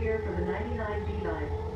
here for the 99B line.